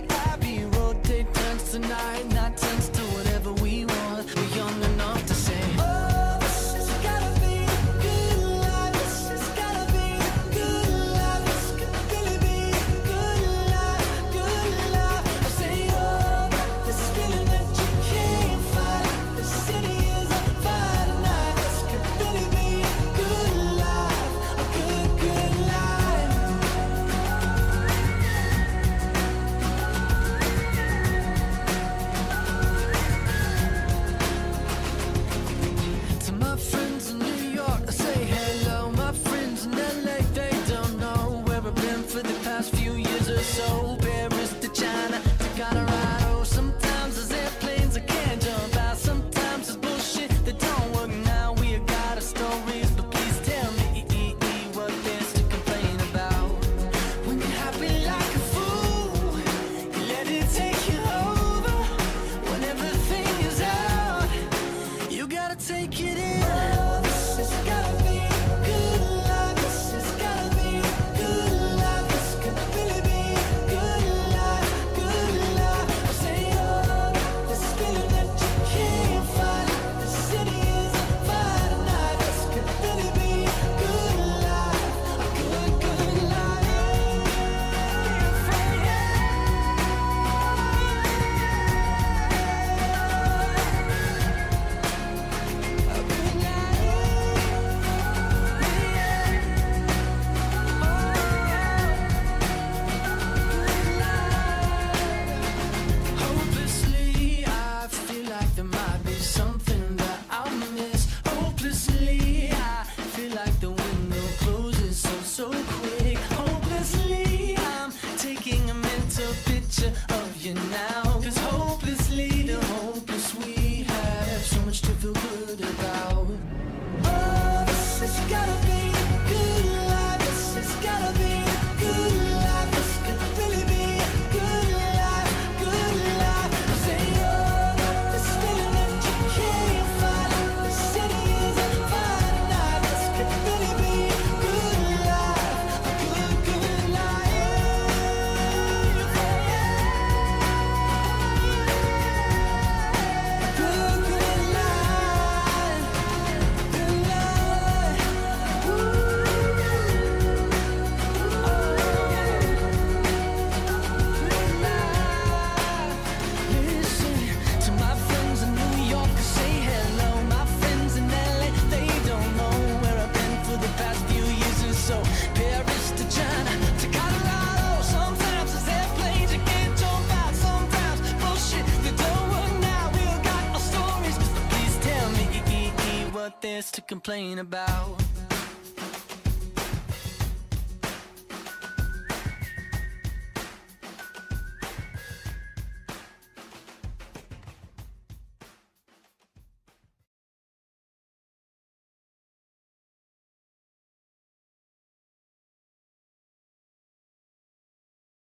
like Abbey Road, take turns tonight. Good what there's to complain about.